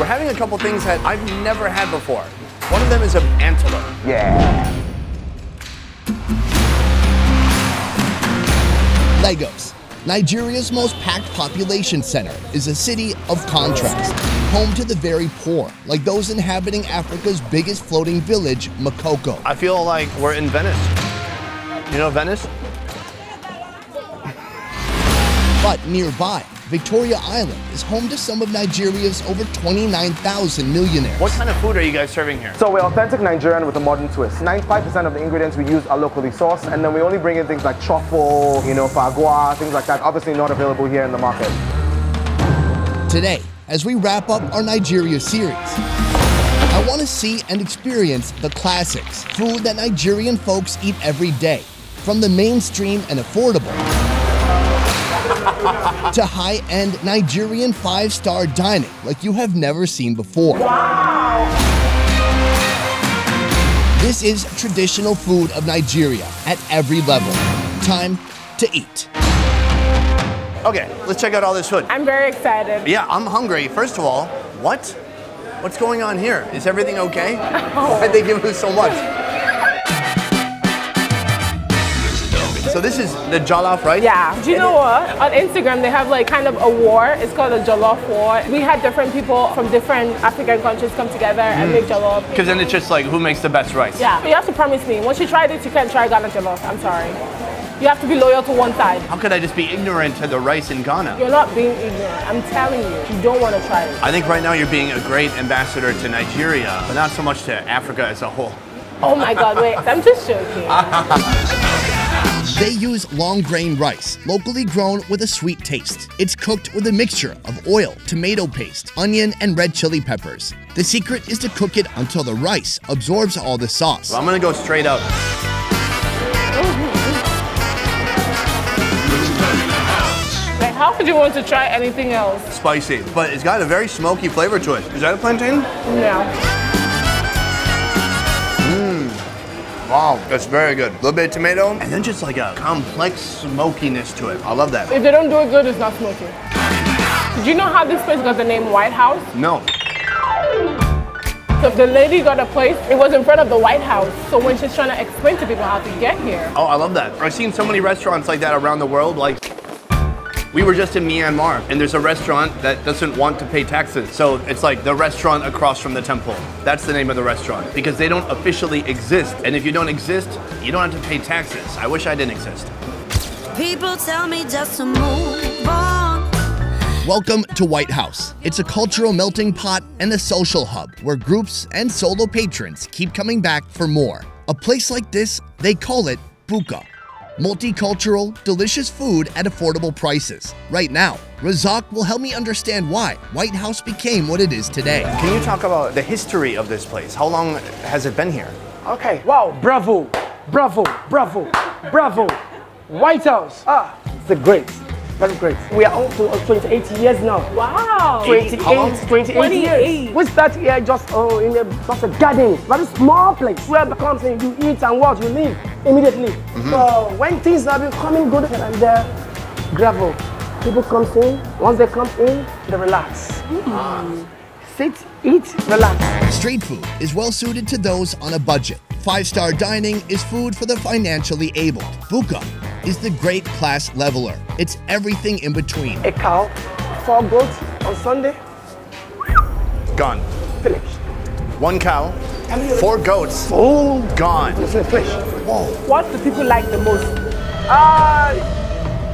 We're having a couple things that I've never had before. One of them is an antelope. Yeah. Lagos, Nigeria's most packed population center, is a city of contrast, home to the very poor, like those inhabiting Africa's biggest floating village, Makoko. I feel like we're in Venice. You know Venice? But nearby, Victoria Island is home to some of Nigeria's over 29,000 millionaires. What kind of food are you guys serving here? So we're authentic Nigerian with a modern twist. 95% of the ingredients we use are locally sourced, and then we only bring in things like truffle, you know, foie gras, things like that. Obviously not available here in the market. Today, as we wrap up our Nigeria series, I want to see and experience the classics, food that Nigerian folks eat every day, from the mainstream and affordable to high-end Nigerian five-star dining like you have never seen before. Wow. This is traditional food of Nigeria at every level. Time to eat. Okay, let's check out all this food. I'm very excited. Yeah, I'm hungry. First of all, what? What's going on here? Is everything okay? Why'd they give us so much? So this is the jollof, right? Yeah. Do you know what? On Instagram, they have like kind of a war. It's called a Jollof War. We had different people from different African countries come together and mm. make Jollof. Because then it's just like who makes the best rice. Yeah. You have to promise me, once you try this, you can't try Ghana Jollof. I'm sorry. You have to be loyal to one side. How could I just be ignorant to the rice in Ghana? You're not being ignorant. I'm telling you, you don't want to try it. I think right now you're being a great ambassador to Nigeria, but not so much to Africa as a whole. Oh my God, wait. I'm just joking. They use long grain rice, locally grown with a sweet taste. It's cooked with a mixture of oil, tomato paste, onion, and red chili peppers. The secret is to cook it until the rice absorbs all the sauce. I'm gonna go straight up. Like, how could you want to try anything else? Spicy, but it's got a very smoky flavor to it. Is that a plantain? No. Wow, that's very good. A little bit of tomato, and then just like a complex smokiness to it. I love that. If they don't do it good, it's not smoky. Did you know how this place got the name White House? No. So the lady got a place, it was in front of the White House. So when she's trying to explain to people how to get here. Oh, I love that. I've seen so many restaurants like that around the world. Like, we were just in Myanmar, and there's a restaurant that doesn't want to pay taxes. So it's like the restaurant across from the temple. That's the name of the restaurant because they don't officially exist. And if you don't exist, you don't have to pay taxes. I wish I didn't exist. People tell me just to move on. Welcome to White House. It's a cultural melting pot and a social hub where groups and solo patrons keep coming back for more. A place like this, they call it Buka. Multicultural, delicious food at affordable prices. Right now, Razak will help me understand why White House became what it is today. Can you talk about the history of this place? How long has it been here? Okay, wow, bravo, bravo, bravo, bravo. White House, ah, it's a great, very great. We are up to uh, 28 years now. Wow. 28, 28, 28. years. We start here just uh, in a, just a garden, very small place where the company you eat and what you live immediately. So when things are becoming good here and there, gravel. People come in. Once they come in, they relax. Sit, eat, relax. Street food is well suited to those on a budget. Five star dining is food for the financially abled. Buka is the great class leveler. It's everything in between. A cow, four goats on Sunday, Gone. finished. One cow, four goats, Oh, gone. finished. What do people like the most? Uh,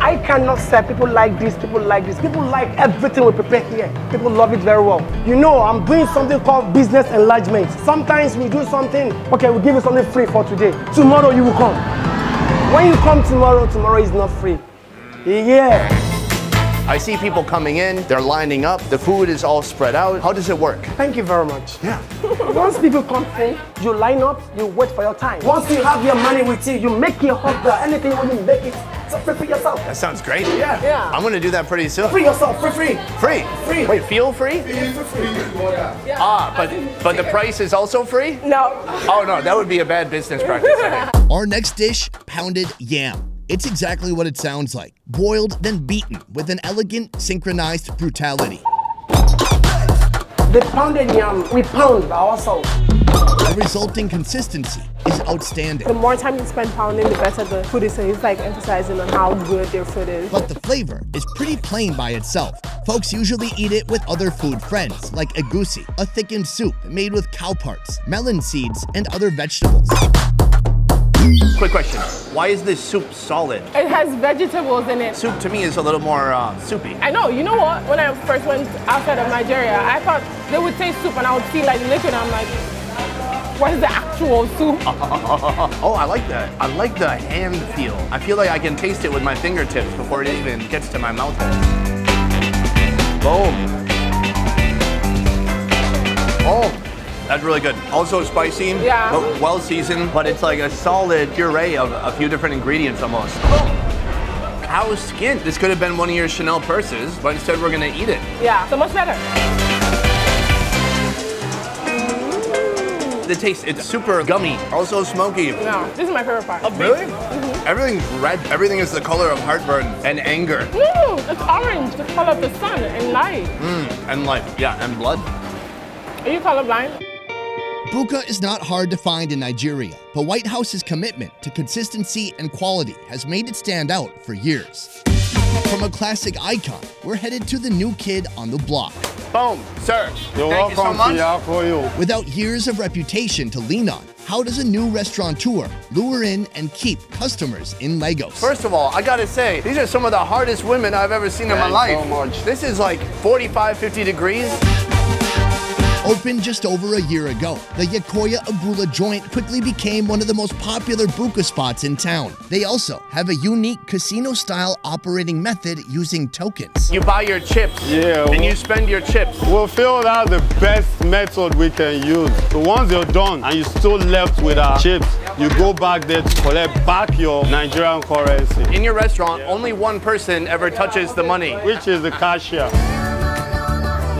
I cannot say people like this, people like this. People like everything we prepare here. People love it very well. You know, I'm doing something called business enlargement. Sometimes we do something, okay, we'll give you something free for today. Tomorrow you will come. When you come tomorrow, tomorrow is not free. Yeah. I see people coming in, they're lining up, the food is all spread out. How does it work? Thank you very much. Yeah. Once people come in, you line up, you wait for your time. Once you have your money with you, you make your husband anything you want to make it. So free for yourself. That sounds great. Yeah. Yeah. I'm gonna do that pretty soon. Free yourself, free, free. Free. Free. Wait, feel free? Ah, but but the price is also free? No. Oh no, that would be a bad business practice. Our next dish, pounded yam. It's exactly what it sounds like. Boiled, then beaten with an elegant, synchronized brutality. The pounded yam, we pound by ourselves. The resulting consistency is outstanding. The more time you spend pounding, the better the food is. So it's like emphasizing on how good their food is. But the flavor is pretty plain by itself. Folks usually eat it with other food friends, like egusi, a thickened soup made with cow parts, melon seeds, and other vegetables. Quick question. Why is this soup solid? It has vegetables in it. Soup to me is a little more uh, soupy. I know, you know what? When I first went outside of Nigeria, I thought they would say soup and I would see like liquid. I'm like, what is the actual soup? Oh, I like that. I like the hand feel. I feel like I can taste it with my fingertips before it even gets to my mouth. Boom. Oh, that's really good. Also spicy, Yeah. but well seasoned, but it's like a solid puree of a few different ingredients almost. Cow skin. This could have been one of your Chanel purses, but instead we're gonna eat it. Yeah, so much better. The taste, it's super gummy, also smoky. No, this is my favorite part. Oh, really? Mm-hmm. Everything's red. Everything is the color of heartburn and anger Ooh, it's orange, the color of the sun and light. Mmm. And life. Yeah, and blood. Are you colorblind? Buka is not hard to find in Nigeria, but White House's commitment to consistency and quality has made it stand out for years. From a classic icon, we're headed to the new kid on the block. Boom, sir. You're Thank you so welcome, much. Tia, for you. Without years of reputation to lean on, how does a new restaurateur lure in and keep customers in Lagos? First of all, I gotta say, these are some of the hardest women I've ever seen in my Thanks life. so much. This is like 45, 50 degrees. Opened just over a year ago, the Yakoyo Abula joint quickly became one of the most popular buka spots in town. They also have a unique casino-style operating method using tokens. You buy your chips. Yeah, And you spend your chips. We'll figure out the best method we can use. So once you're done and you're still left with our chips, you go back there to collect back your Nigerian currency, In your restaurant, only one person ever touches the money. which is the cashier.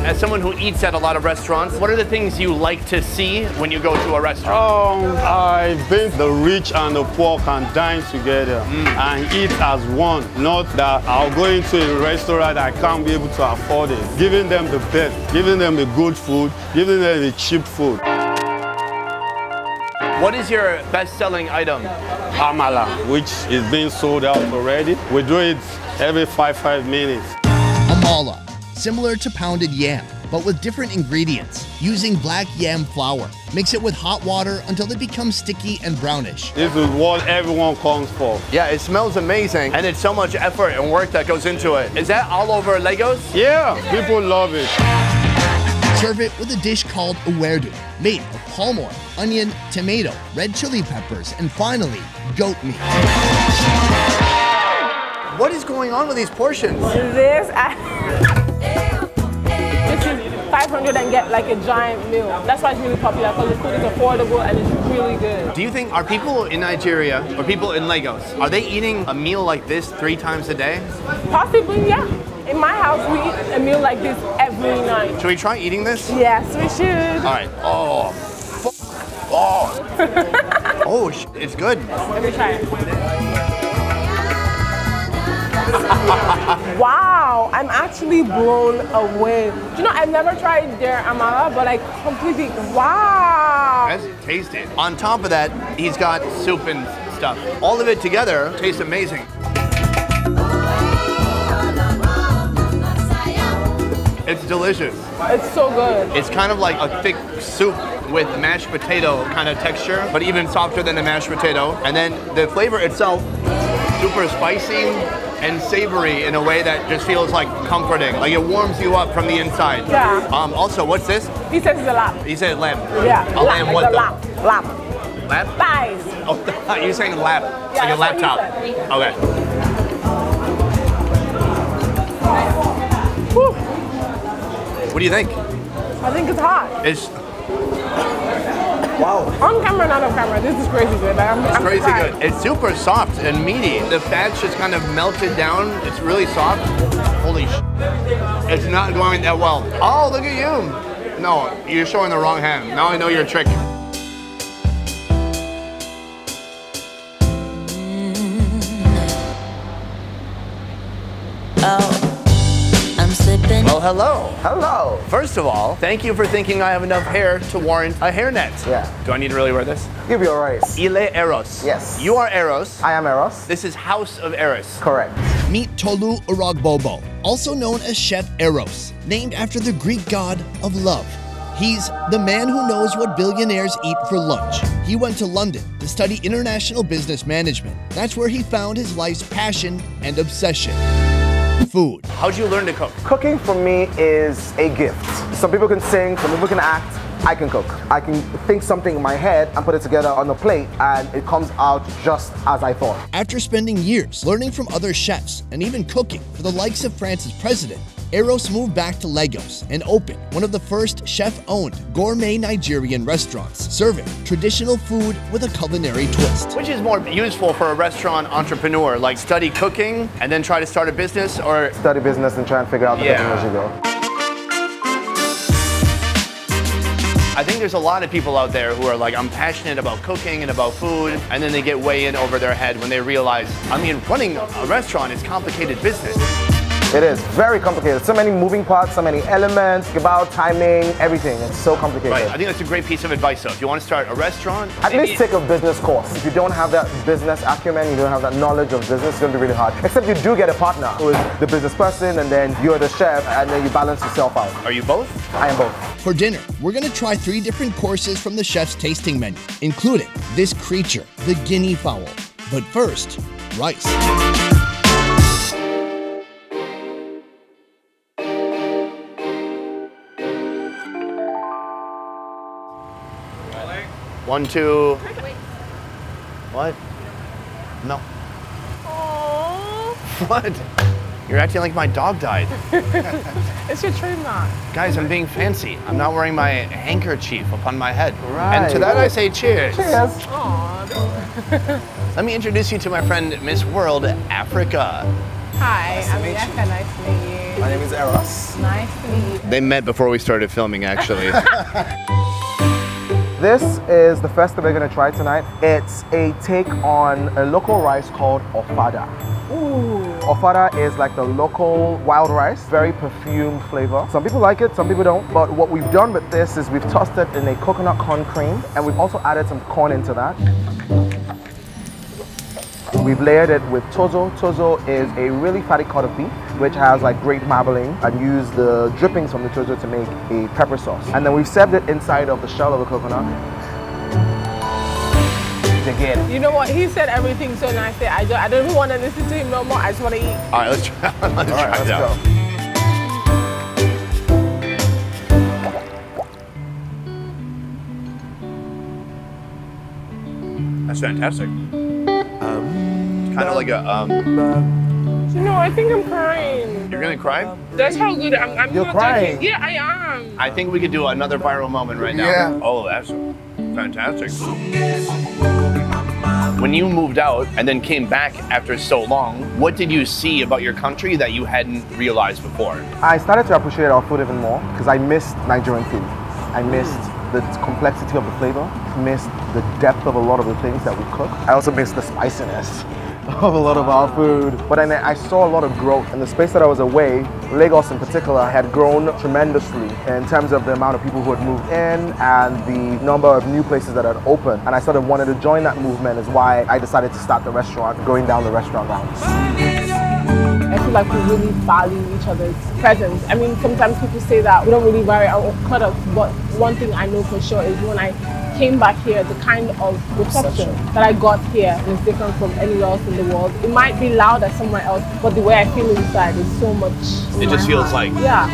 As someone who eats at a lot of restaurants, what are the things you like to see when you go to a restaurant? Um, I think the rich and the poor can dine together and eat as one. Not that I'll go into a restaurant I can't be able to afford it. Giving them the best, giving them the good food, giving them the cheap food. What is your best-selling item? Amala, which is being sold out already. We do it every five, five minutes. Amala, similar to pounded yam, but with different ingredients, using black yam flour. Mix it with hot water until it becomes sticky and brownish. This is what everyone comes for. Yeah, it smells amazing, and it's so much effort and work that goes into it. Is that all over Lagos? Yeah, people love it. Serve it with a dish called ewedu, made of palm oil, onion, tomato, red chili peppers, and finally, goat meat. What is going on with these portions? This, I, 600 and get like a giant meal. That's why it's really popular because the food is affordable and it's really good. Do you think, are people in Nigeria or people in Lagos, are they eating a meal like this three times a day? Possibly, yeah. In my house, we eat a meal like this every night. Should we try eating this? Yes, we should. All right. Oh. Oh. oh, it's good. Let me try it. wow, I'm actually blown away. Do you know, I've never tried their amala, but I completely, wow. That's tasty. On top of that, he's got soup and stuff. All of it together tastes amazing. It's delicious. It's so good. It's kind of like a thick soup with mashed potato kind of texture, but even softer than the mashed potato. And then the flavor itself, super spicy and savory in a way that just feels like comforting. Like it warms you up from the inside. Yeah. Um, also, what's this? He says it's a lap. He said lamb. Yeah, A lamb like what a lap. Lap. Lap? Thighs. Oh, you're saying lap. Yeah, like a laptop. Okay. Whew. What do you think? I think it's hot. It's On camera, not on camera. This is crazy good. Like, I'm, I'm crazy surprised. good. It's super soft and meaty. The fat's just kind of melted down. It's really soft. Holy sh! It's not going that well. Oh, look at you. No, you're showing the wrong hand. Now I know your trick. Hello. Hello. First of all, thank you for thinking I have enough hair to warrant a hairnet. Yeah. Do I need to really wear this? You'll be alright. Ile Eros. Yes. You are Eros. I am Eros. This is House of Eros. Correct. Meet Tolu Erogbogbo, also known as Chef Eros, named after the Greek god of love. He's the man who knows what billionaires eat for lunch. He went to London to study international business management. That's where he found his life's passion and obsession food. How'd you learn to cook? Cooking for me is a gift. Some people can sing, some people can act. I can cook. I can think something in my head and put it together on a plate and it comes out just as I thought. After spending years learning from other chefs and even cooking for the likes of France's president, Eros moved back to Lagos and opened one of the first chef-owned gourmet Nigerian restaurants, serving traditional food with a culinary twist. Which is more useful for a restaurant entrepreneur? Like study cooking and then try to start a business or Study business and try and figure out the Yeah. cooking as you go. I think there's a lot of people out there who are like, I'm passionate about cooking and about food, and then they get way in over their head when they realize, I mean, running a restaurant is complicated business. It is very complicated. So many moving parts, so many elements, about timing, everything. It's so complicated. Right. I think that's a great piece of advice though. If you want to start a restaurant, At maybe- least take a business course. If you don't have that business acumen, you don't have that knowledge of business, it's gonna be really hard. Except you do get a partner who is the business person and then you're the chef and then you balance yourself out. Are you both? I am both. For dinner, we're gonna try three different courses from the chef's tasting menu, including this creature, the guinea fowl. But first, rice. One, two. What? No. What? You're acting like my dog died. It's your trademark. Guys, I'm being fancy. I'm not wearing my handkerchief upon my head. Right. And to that I say cheers. Cheers. Let me introduce you to my friend Miss World Africa. Hi, I'm Nyeka. Nice to meet you. My name is Eros. Nice to meet you. They met before we started filming, actually. This is the first that we're gonna try tonight. It's a take on a local rice called ofada. Ofada is like the local wild rice, very perfumed flavor. Some people like it, some people don't. But what we've done with this is we've tossed it in a coconut corn cream and we've also added some corn into that. We've layered it with tozo. Tozo is a really fatty cut of beef, which has like great marbling, and use the drippings from the tozo to make a pepper sauce. And then we've served it inside of the shell of a coconut. Dig in. You know what? He said everything so nicely. I don't, I don't even want to listen to him no more. I just want to eat. All right, let's try, let's All try let's out. go. That's fantastic. Um, kind of like a. Um, You know, I think I'm crying. You're gonna cry? That's how good I'm. I'm You're not crying? joking. Yeah, I am. I think we could do another viral moment right now. Yeah. Oh, that's fantastic. When you moved out and then came back after so long, what did you see about your country that you hadn't realized before? I started to appreciate our food even more because I missed Nigerian food. I missed the complexity of the flavor, missed the depth of a lot of the things that we cook. I also missed the spiciness of a lot of our food. But then I saw a lot of growth in the space that I was away. Lagos in particular had grown tremendously in terms of the amount of people who had moved in and the number of new places that had opened. And I sort of wanted to join that movement is why I decided to start the restaurant, going down the restaurant route. I feel like we really value each other's presence. I mean, sometimes people say that we don't really value our own products, but one thing I know for sure is when I came back here, the kind of reception that I got here is different from anywhere else in the world. It might be louder somewhere else, but the way I feel inside is so much. It just feels heart. like yeah,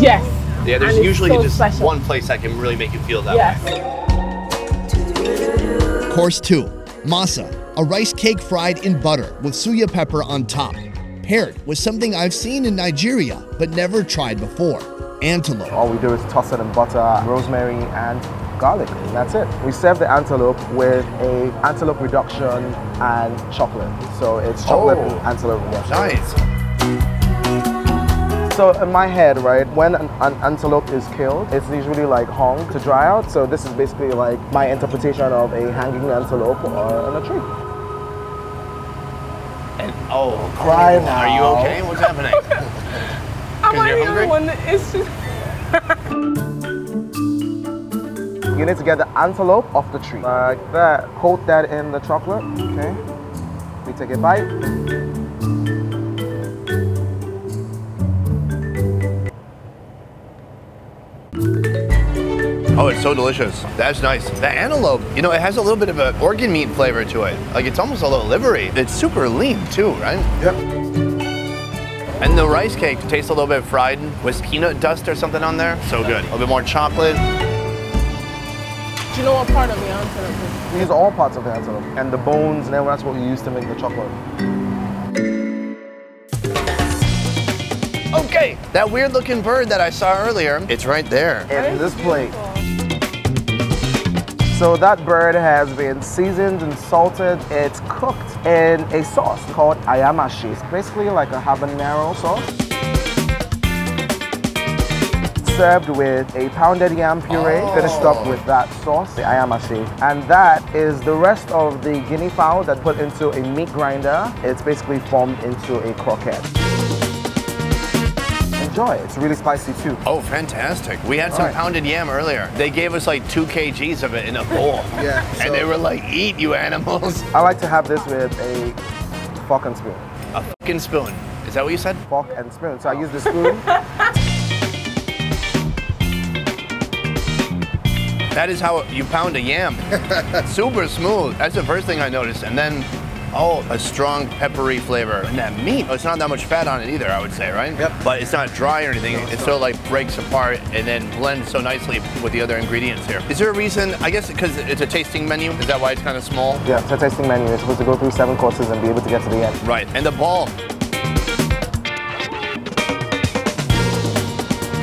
yes. Yeah, there's And usually so just special. one place that can really make you feel that Yes. way. Course 2 Masa, a rice cake fried in butter with suya pepper on top, paired with something I've seen in Nigeria but never tried before antelope. All we do is toss it in butter, rosemary, and garlic. And that's it. We serve the antelope with a antelope reduction and chocolate. So it's chocolate Oh. antelope reduction. Nice. So in my head, right, when an, an antelope is killed, it's usually like hung to dry out. So this is basically like my interpretation of a hanging antelope on a tree. And oh, Cry oh, Are you okay? What's happening? Am I you're the only one? It's just. You need to get the antelope off the tree. Like that. Coat that in the chocolate. Okay. We take a bite. Oh, it's so delicious. That's nice. The antelope, you know, it has a little bit of an organ meat flavor to it. Like it's almost a little livery. It's super lean too, right? Yep. And the rice cake tastes a little bit fried with peanut dust or something on there. So good. A little bit more chocolate. Do you know what part of the antelope is? We use all parts of the antelope. And the bones and everything, that's what we use to make the chocolate. Okay, that weird looking bird that I saw earlier, it's right there. In this plate. So that bird has been seasoned and salted. It's cooked in a sauce called ayamase. It's basically like a habanero sauce. Served with a pounded yam puree, oh. finished up with that sauce, the ayamase. And that is the rest of the guinea fowl that put into a meat grinder. It's basically formed into a croquette. Enjoy, it's really spicy too. Oh, fantastic. We had some right. pounded yam earlier. They gave us like two kgs of it in a bowl. Yeah, And they were like, eat, you animals. I like to have this with a fork and spoon. A fucking spoon. Is that what you said? fork and spoon. So I use the spoon. That is how you pound a yam. Super smooth. That's the first thing I noticed. And then, oh, a strong peppery flavor. And that meat, it's not that much fat on it either, I would say, right? Yep. But it's not dry or anything. It still like breaks apart and then blends so nicely with the other ingredients here. Is there a reason, I guess because it's a tasting menu, is that why it's kind of small? yeah, it's a tasting menu. You're supposed to go through seven courses and be able to get to the end. Right, and the ball.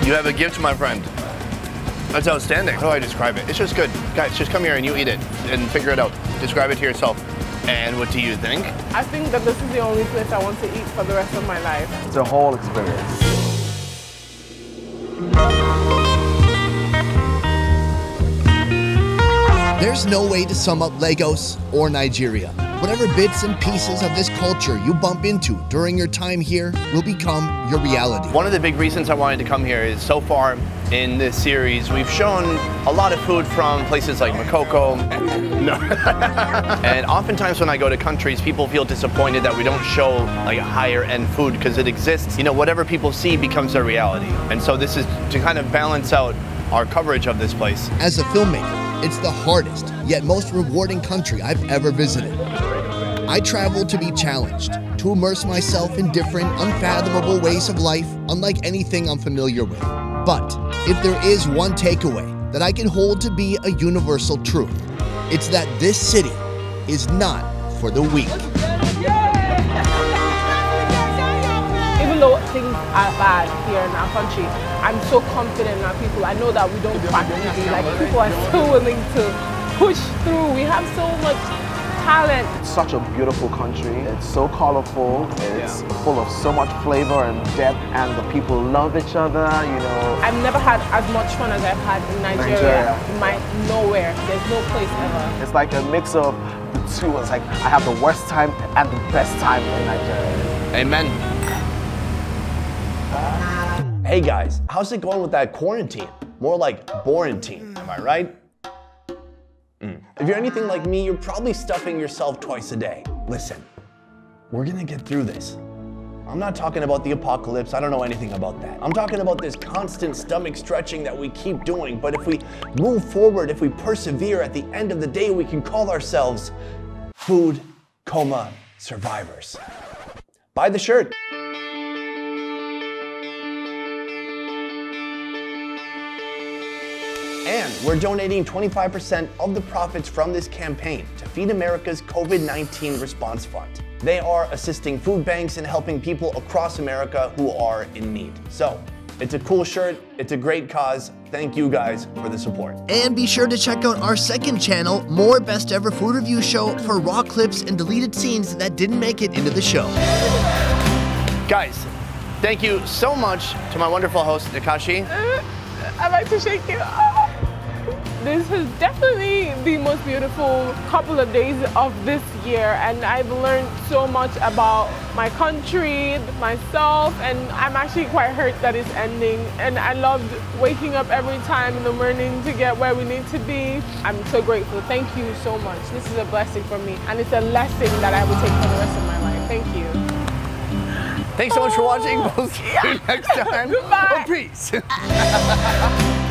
You have a gift, my friend. That's outstanding. How do I describe it? It's just good. Guys, just come here and you eat it and figure it out. Describe it to yourself. And what do you think? I think that this is the only place I want to eat for the rest of my life. It's a whole experience. There's no way to sum up Lagos or Nigeria. Whatever bits and pieces of this culture you bump into during your time here will become your reality. One of the big reasons I wanted to come here is so far in this series, we've shown a lot of food from places like Makoko. No. and oftentimes when I go to countries, people feel disappointed that we don't show like higher end food because it exists. You know, whatever people see becomes their reality. And so this is to kind of balance out our coverage of this place. As a filmmaker, it's the hardest yet most rewarding country I've ever visited. I travel to be challenged, to immerse myself in different, unfathomable ways of life, unlike anything I'm familiar with. But if there is one takeaway that I can hold to be a universal truth, it's that this city is not for the weak. Even though things are bad here in our country, I'm so confident in our people. I know that we don't easy. Like people are so willing to push through. We have so much talent. It's such a beautiful country. It's so colorful. It's full of so much flavor and depth, and the people love each other. You know, I've never had as much fun as I've had in Nigeria. Nigeria. In my nowhere. There's no place ever. it's like a mix of the two. It's like I have the worst time and the best time in Nigeria. Amen. Hey guys, how's it going with that quarantine? More like quarantine, am I right? Mm. If you're anything like me, you're probably stuffing yourself twice a day. Listen, we're gonna get through this. I'm not talking about the apocalypse, I don't know anything about that. I'm talking about this constant stomach stretching that we keep doing, but if we move forward, if we persevere, at the end of the day, we can call ourselves food coma survivors. Buy the shirt. And we're donating 25% of the profits from this campaign to Feed America's COVID 19 Response Fund. They are assisting food banks and helping people across America who are in need. So, it's a cool shirt, it's a great cause. Thank you guys for the support. And be sure to check out our second channel, More Best Ever Food Review Show, for raw clips and deleted scenes that didn't make it into the show. Guys, thank you so much to my wonderful host, Nyekachi. Uh, I'd like to shake you. This is definitely the most beautiful couple of days of this year and I've learned so much about my country, myself, and I'm actually quite hurt that it's ending. And I loved waking up every time in the morning to get where we need to be. I'm so grateful. Thank you so much. This is a blessing for me and it's a lesson that I will take for the rest of my life. Thank you. Thanks so much for watching. Oh, we'll see you next time. Goodbye. Oh, peace.